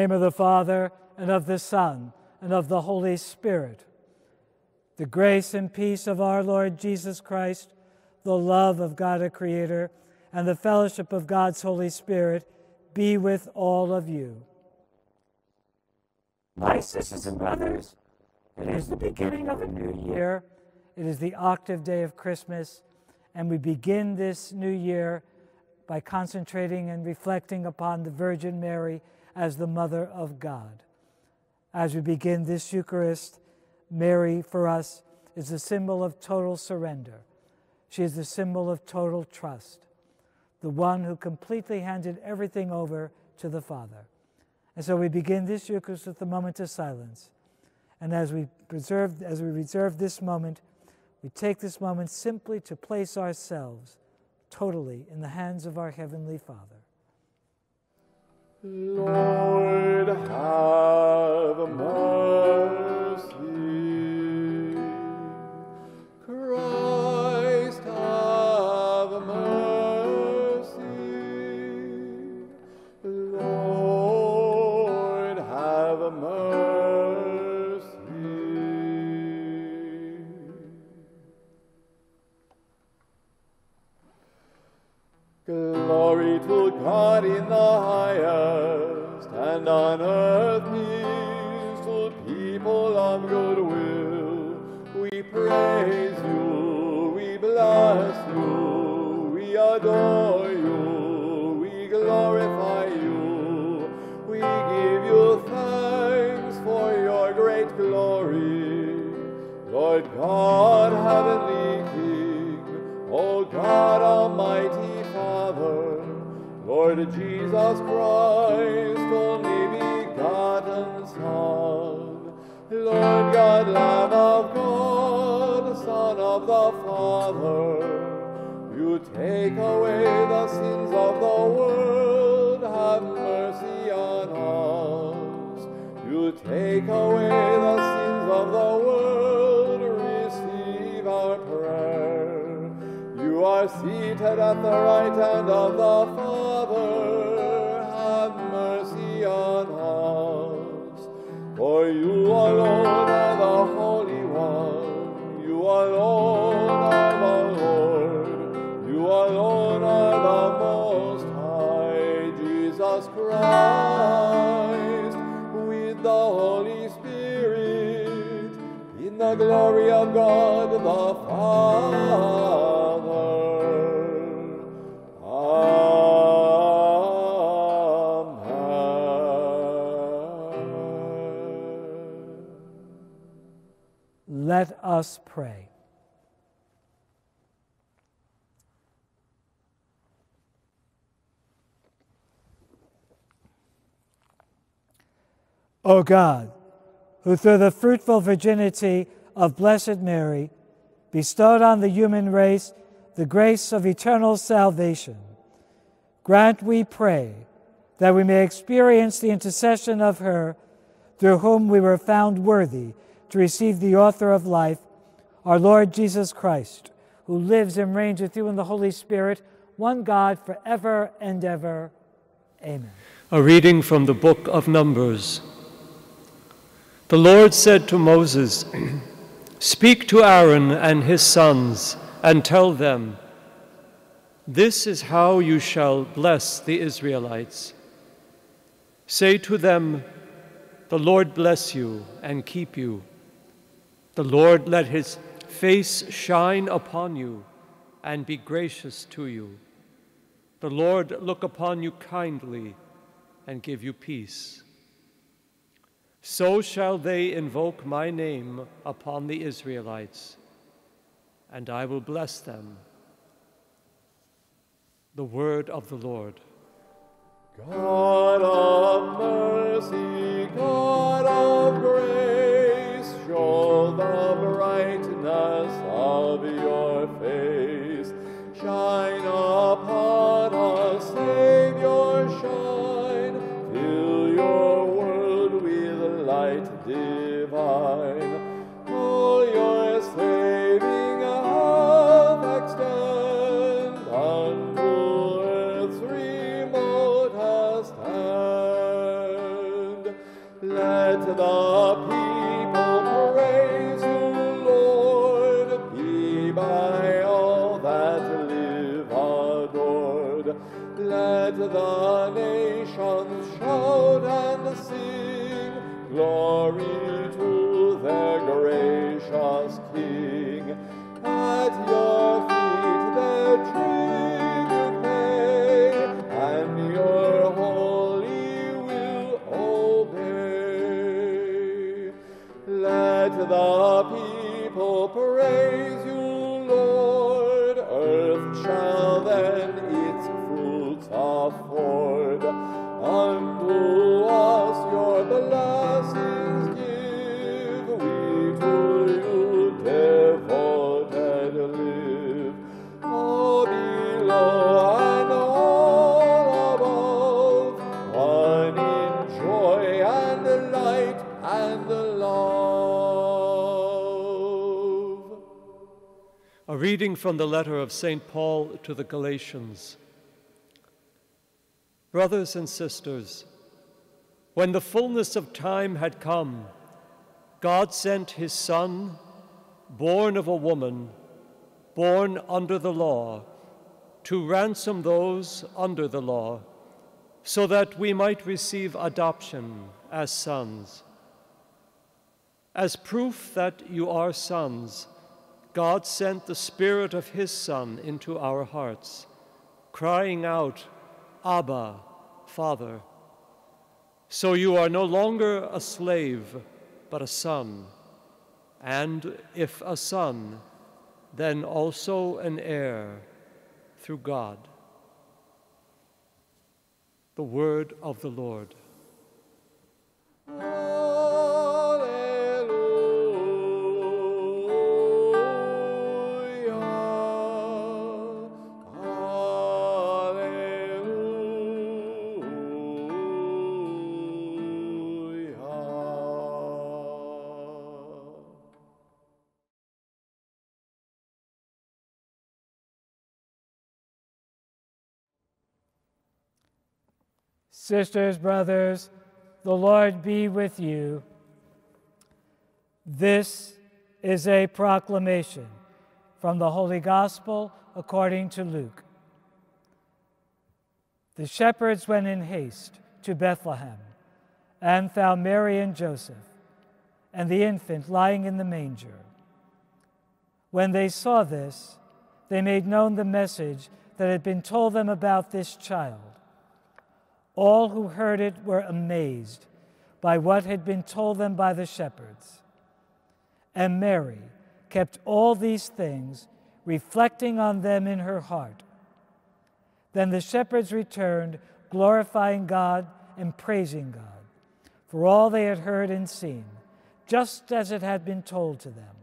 name of the Father, and of the Son, and of the Holy Spirit. The grace and peace of our Lord Jesus Christ, the love of God our Creator, and the fellowship of God's Holy Spirit be with all of you. My sisters and brothers, it is the beginning of a new year. It is the octave day of Christmas, and we begin this new year by concentrating and reflecting upon the Virgin Mary as the Mother of God. As we begin this Eucharist, Mary for us is the symbol of total surrender. She is the symbol of total trust, the one who completely handed everything over to the Father. And so we begin this Eucharist with a moment of silence. And as we preserve, as we reserve this moment, we take this moment simply to place ourselves totally in the hands of our Heavenly Father. Lord, have mercy. God in the highest, and on earth peace to people of good will. We praise you, we bless you, we adore you, we glorify you, we give you thanks for your great glory. Lord God, heavenly Jesus Christ, only begotten Son, Lord God, Lamb of God, Son of the Father, you take away the sins of the world, have mercy on us. You take away the sins of the world, receive our prayer. You are seated at the right hand of the Father, God the Father. Amen. Let us pray. O God, who through the fruitful virginity of Blessed Mary bestowed on the human race the grace of eternal salvation, grant, we pray, that we may experience the intercession of her through whom we were found worthy to receive the author of life, our Lord Jesus Christ, who lives and reigns with you in the Holy Spirit, one God, forever and ever. Amen. A reading from the book of Numbers. The Lord said to Moses, Speak to Aaron and his sons, and tell them, This is how you shall bless the Israelites. Say to them, The Lord bless you and keep you. The Lord let his face shine upon you and be gracious to you. The Lord look upon you kindly and give you peace. So shall they invoke my name upon the Israelites, and I will bless them. The word of the Lord. God of mercy, God of grace, show the brightness of your face. Shine upon glory from the letter of St. Paul to the Galatians. Brothers and sisters, when the fullness of time had come, God sent his Son, born of a woman, born under the law, to ransom those under the law, so that we might receive adoption as sons. As proof that you are sons, God sent the Spirit of His Son into our hearts, crying out, Abba, Father. So you are no longer a slave, but a son. And if a son, then also an heir through God. The word of the Lord. Sisters, brothers, the Lord be with you. This is a proclamation from the Holy Gospel according to Luke. The shepherds went in haste to Bethlehem and found Mary and Joseph and the infant lying in the manger. When they saw this, they made known the message that had been told them about this child. All who heard it were amazed by what had been told them by the shepherds. And Mary kept all these things, reflecting on them in her heart. Then the shepherds returned, glorifying God and praising God for all they had heard and seen, just as it had been told to them.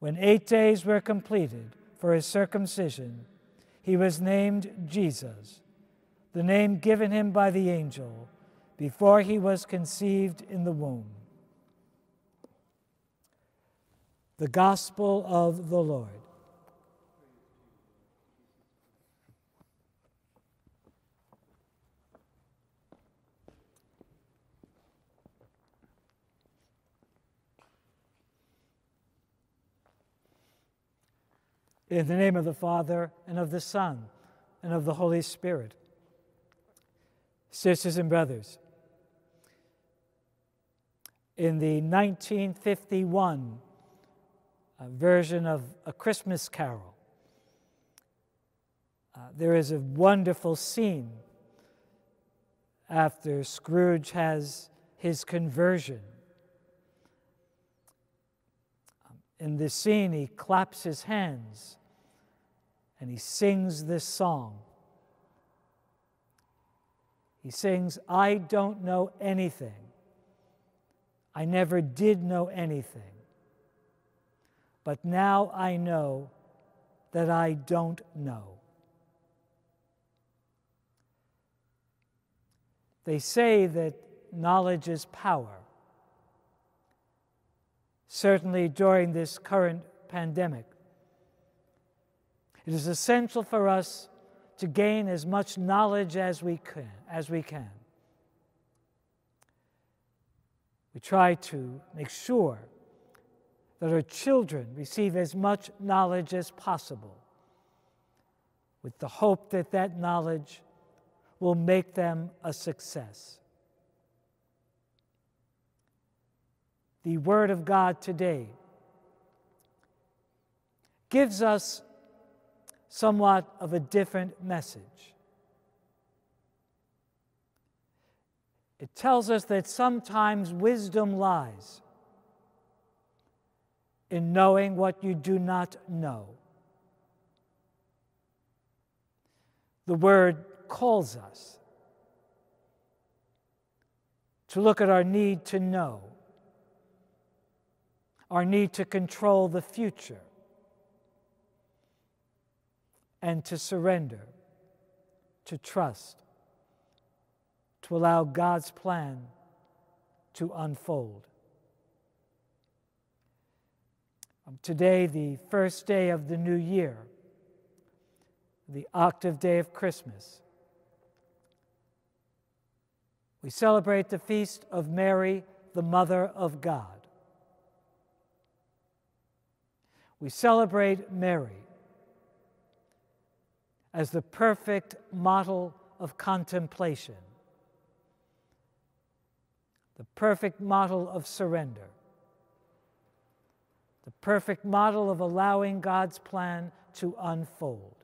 When eight days were completed for his circumcision, he was named Jesus, the name given him by the angel before he was conceived in the womb. The Gospel of the Lord. In the name of the Father, and of the Son, and of the Holy Spirit. Sisters and brothers, in the 1951 uh, version of A Christmas Carol, uh, there is a wonderful scene after Scrooge has his conversion. In this scene, he claps his hands and he sings this song. He sings, I don't know anything. I never did know anything. But now I know that I don't know. They say that knowledge is power. Certainly during this current pandemic, it is essential for us to gain as much knowledge as we can. As we can. We try to make sure that our children receive as much knowledge as possible. with the hope that that knowledge will make them a success. The Word of God today gives us somewhat of a different message. It tells us that sometimes wisdom lies in knowing what you do not know. The Word calls us to look at our need to know, our need to control the future, and to surrender, to trust, to allow God's plan to unfold. Um, today, the first day of the new year, the octave day of Christmas, we celebrate the feast of Mary, the Mother of God. We celebrate Mary as the perfect model of contemplation, the perfect model of surrender, the perfect model of allowing God's plan to unfold.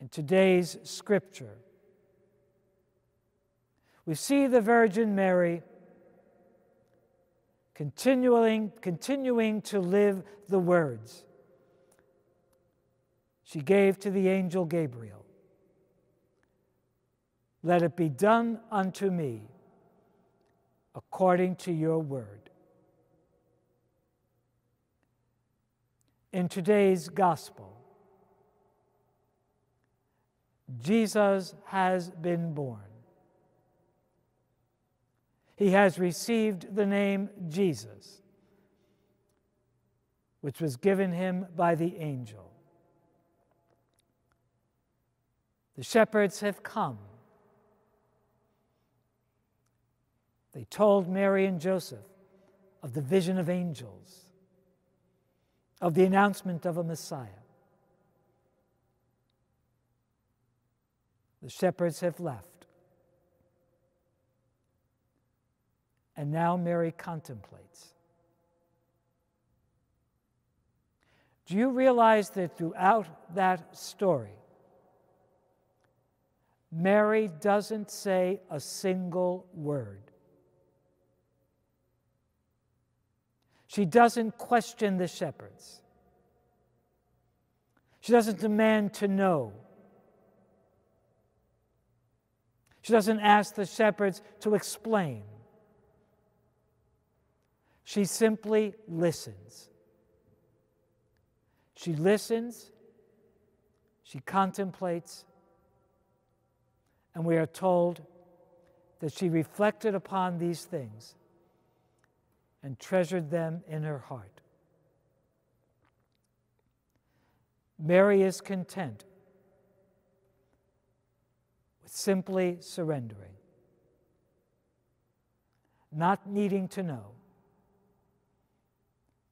In today's scripture, we see the Virgin Mary continuing, continuing to live the words she gave to the angel Gabriel Let it be done unto me according to your word. In today's gospel, Jesus has been born. He has received the name Jesus, which was given him by the angel. The shepherds have come. They told Mary and Joseph of the vision of angels, of the announcement of a Messiah. The shepherds have left. And now Mary contemplates. Do you realize that throughout that story, Mary doesn't say a single word? She doesn't question the shepherds. She doesn't demand to know. She doesn't ask the shepherds to explain. She simply listens. She listens, she contemplates, and we are told that she reflected upon these things and treasured them in her heart. Mary is content with simply surrendering, not needing to know,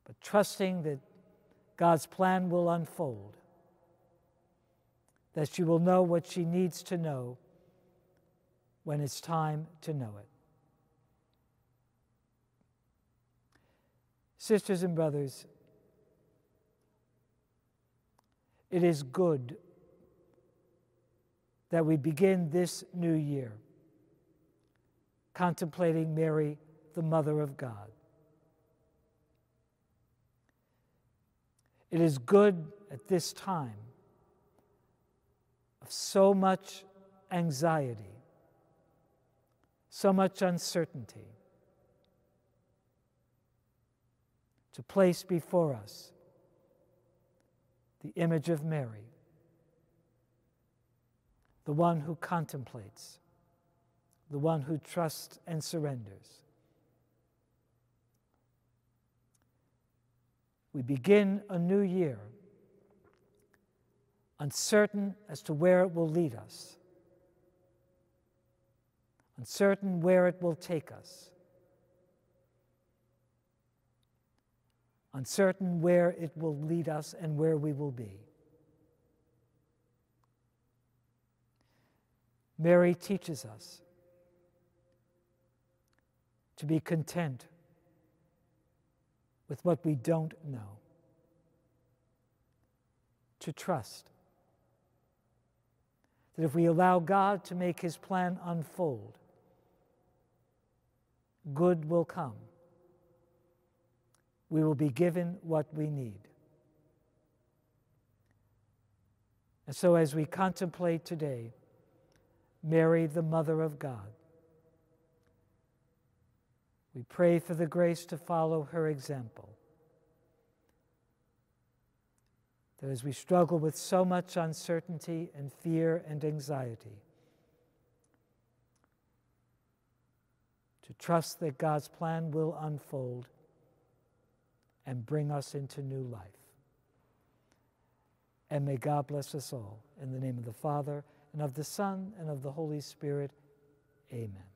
but trusting that God's plan will unfold, that she will know what she needs to know when it's time to know it. Sisters and brothers, it is good that we begin this new year contemplating Mary, the Mother of God. It is good at this time of so much anxiety, so much uncertainty, to place before us the image of Mary, the one who contemplates, the one who trusts and surrenders. We begin a new year uncertain as to where it will lead us, uncertain where it will take us, uncertain where it will lead us and where we will be. Mary teaches us to be content with what we don't know, to trust that if we allow God to make his plan unfold, good will come. We will be given what we need. And so, as we contemplate today, Mary, the Mother of God, we pray for the grace to follow her example. That as we struggle with so much uncertainty and fear and anxiety, to trust that God's plan will unfold and bring us into new life. And may God bless us all. In the name of the Father, and of the Son, and of the Holy Spirit. Amen.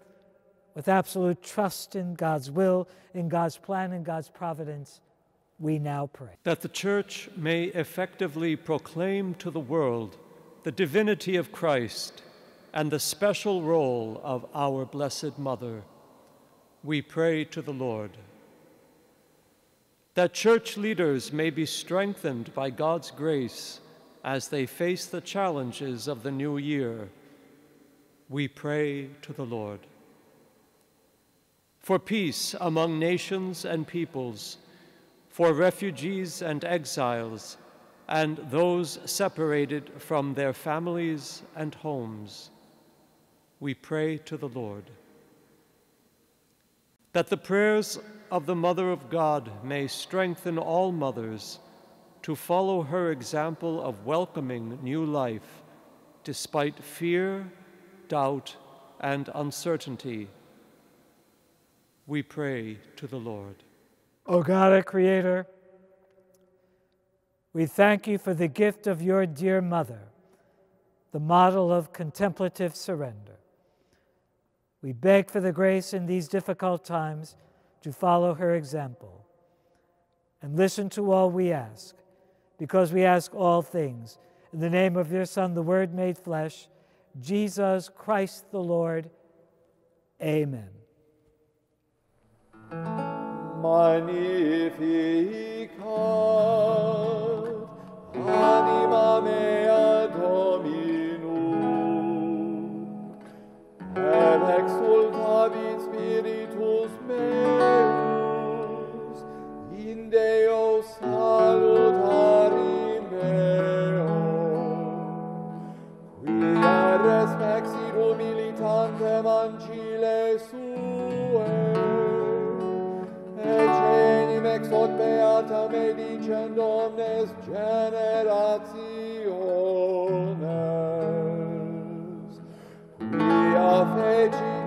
with absolute trust in God's will, in God's plan, in God's providence, we now pray. That the Church may effectively proclaim to the world the divinity of Christ and the special role of our Blessed Mother, we pray to the Lord. That church leaders may be strengthened by God's grace as they face the challenges of the new year, we pray to the Lord for peace among nations and peoples, for refugees and exiles, and those separated from their families and homes. We pray to the Lord. That the prayers of the Mother of God may strengthen all mothers to follow her example of welcoming new life despite fear, doubt, and uncertainty we pray to the Lord. O God, our Creator, we thank you for the gift of your dear mother, the model of contemplative surrender. We beg for the grace in these difficult times to follow her example and listen to all we ask, because we ask all things. In the name of your Son, the Word made flesh, Jesus Christ the Lord. Amen. magnificat anima mea Dominum et exultavit spiritus meus in Deo salutari meo quia res vexit humilitantem angile sum hoc beata medice omnes generationes, quia feci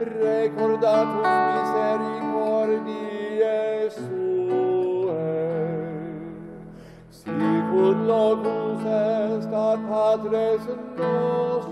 recordatus misericordiae suae, sicut locus est ad patres nostrum,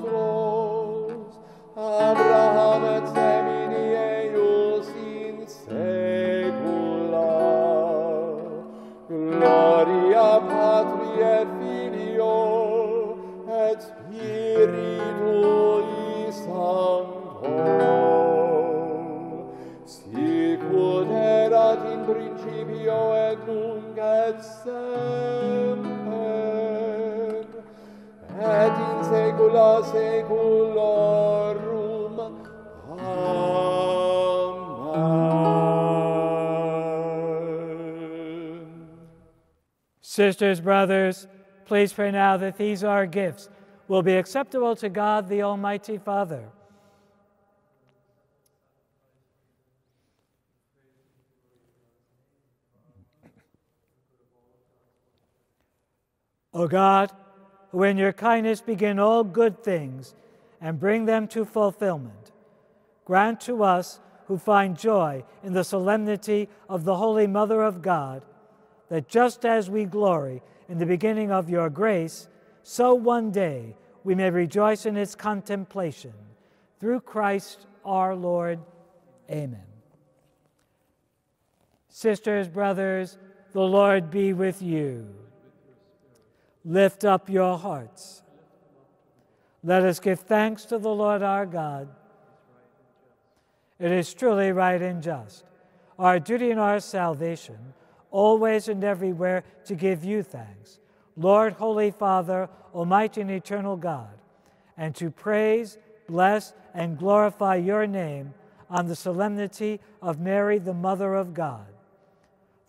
semper, et in saecula saeculorum. Amen. Sisters, brothers, please pray now that these our gifts will be acceptable to God the Almighty Father. O God, who in your kindness begin all good things and bring them to fulfillment, grant to us who find joy in the solemnity of the Holy Mother of God that just as we glory in the beginning of your grace, so one day we may rejoice in its contemplation. Through Christ our Lord. Amen. Sisters, brothers, the Lord be with you. Lift up your hearts. Let us give thanks to the Lord our God. It is truly right and just, our duty and our salvation, always and everywhere to give you thanks, Lord, Holy Father, Almighty and eternal God, and to praise, bless, and glorify your name on the solemnity of Mary, the Mother of God.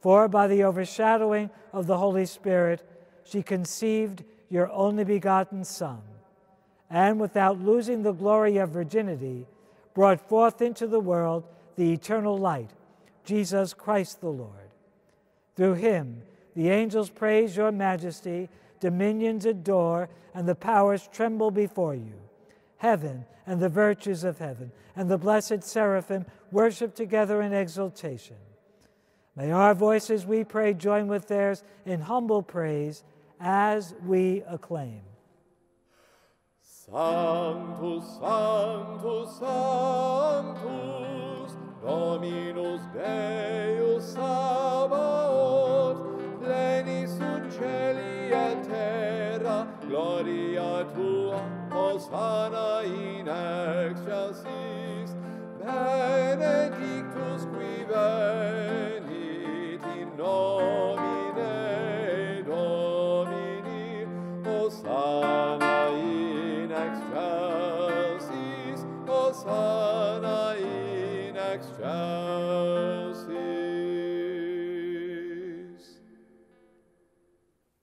For by the overshadowing of the Holy Spirit, she conceived your only begotten Son, and without losing the glory of virginity, brought forth into the world the eternal light, Jesus Christ the Lord. Through him, the angels praise your majesty, dominions adore, and the powers tremble before you. Heaven and the virtues of heaven and the blessed seraphim worship together in exultation. May our voices, we pray, join with theirs in humble praise as we acclaim. Sanctus, Sanctus, Sanctus, Dominus Deus Sabaoth, plenis sunt celi et terra, gloria tua, Hosanna in excelsis, benedictus qui venit in nomine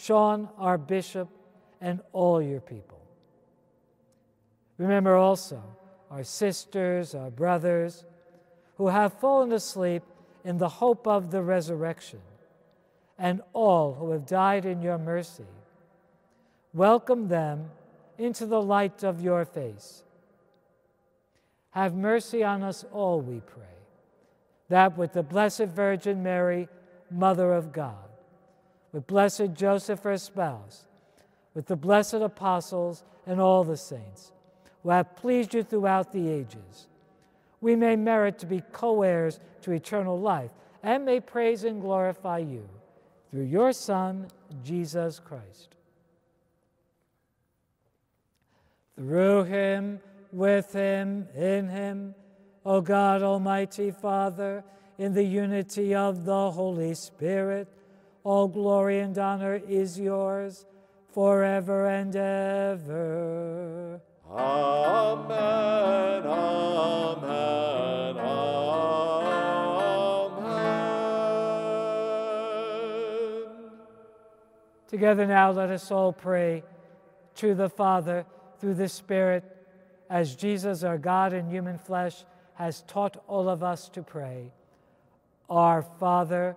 Sean, our bishop, and all your people. Remember also our sisters, our brothers, who have fallen asleep in the hope of the resurrection, and all who have died in your mercy. Welcome them into the light of your face. Have mercy on us all, we pray, that with the Blessed Virgin Mary, Mother of God, with blessed Joseph, her spouse, with the blessed apostles and all the saints, who have pleased you throughout the ages. We may merit to be co heirs to eternal life and may praise and glorify you through your Son, Jesus Christ. Through him, with him, in him, O God, Almighty Father, in the unity of the Holy Spirit, all glory and honor is yours forever and ever. Amen, amen, amen. Together now, let us all pray to the Father through the Spirit, as Jesus, our God in human flesh, has taught all of us to pray. Our Father,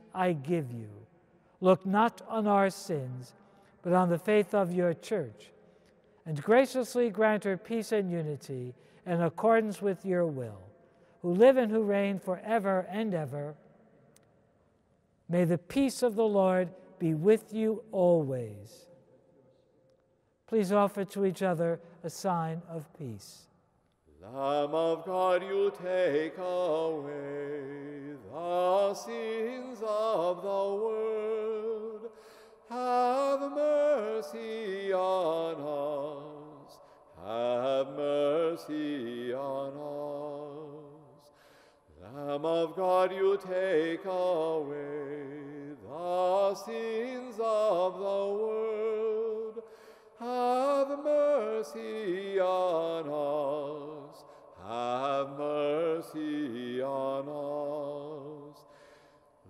I give you. Look not on our sins, but on the faith of your church, and graciously grant her peace and unity in accordance with your will, who live and who reign forever and ever. May the peace of the Lord be with you always. Please offer to each other a sign of peace. Lamb of God, you take away the sins of the world. Have mercy on us. Have mercy on us. Lamb of God, you take away the sins of the world. Have mercy on us. Have mercy on us.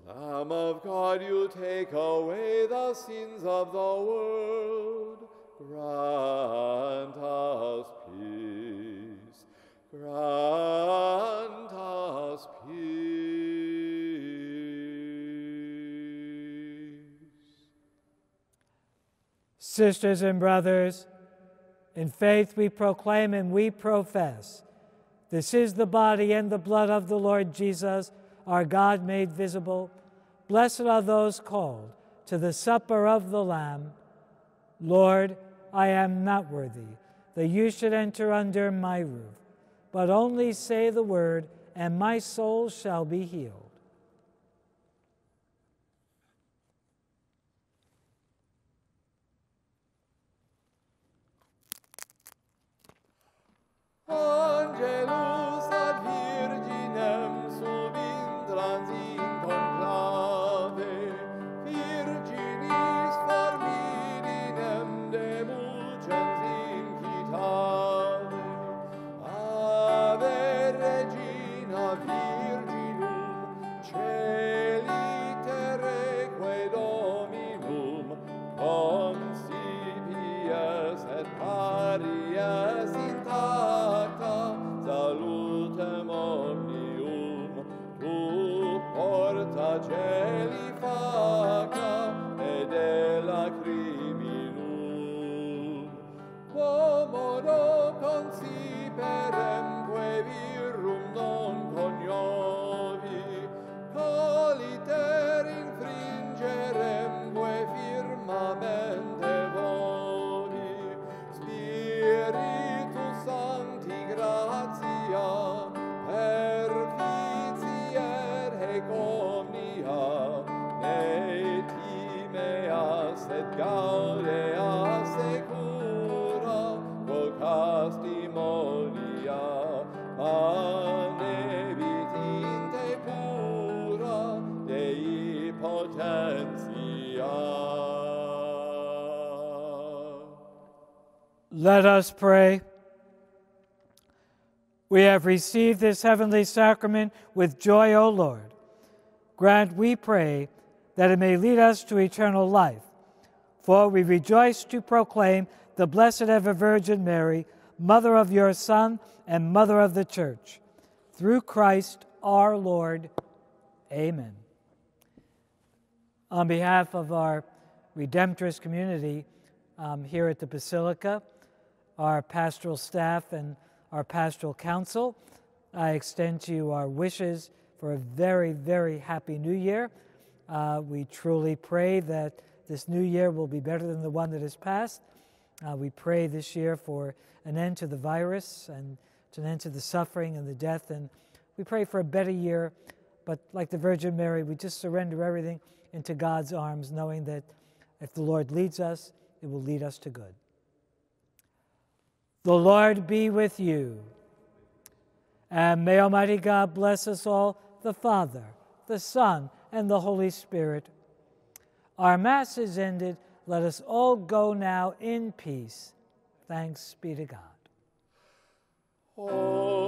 Lamb of God, you take away the sins of the world. Grant us peace. Grant us peace. Sisters and brothers, in faith we proclaim and we profess this is the body and the blood of the Lord Jesus, our God made visible. Blessed are those called to the supper of the Lamb. Lord, I am not worthy that you should enter under my roof, but only say the word, and my soul shall be healed. Et pura, Dei potentia. Let us pray. We have received this heavenly sacrament with joy, O Lord. Grant, we pray, that it may lead us to eternal life. For we rejoice to proclaim the Blessed Ever Virgin Mary, Mother of your Son and Mother of the Church. Through Christ our Lord. Amen. On behalf of our Redemptorist community um, here at the Basilica, our pastoral staff, and our pastoral council, I extend to you our wishes for a very, very happy new year. Uh, we truly pray that this new year will be better than the one that has passed. Uh, we pray this year for an end to the virus and to an end to the suffering and the death. And we pray for a better year. But like the Virgin Mary, we just surrender everything into God's arms, knowing that if the Lord leads us, it will lead us to good. The Lord be with you. And may Almighty God bless us all, the Father, the Son, and the Holy Spirit. Our Mass is ended. Let us all go now in peace. Thanks be to God. O